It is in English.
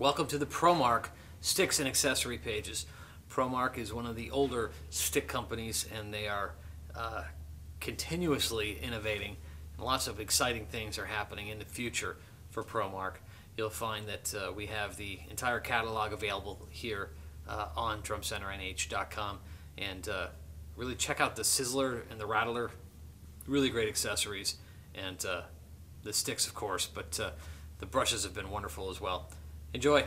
Welcome to the ProMark sticks and accessory pages. ProMark is one of the older stick companies, and they are uh, continuously innovating. Lots of exciting things are happening in the future for ProMark. You'll find that uh, we have the entire catalog available here uh, on drumcenternh.com, and uh, really check out the Sizzler and the Rattler. Really great accessories, and uh, the sticks, of course, but uh, the brushes have been wonderful as well. Enjoy.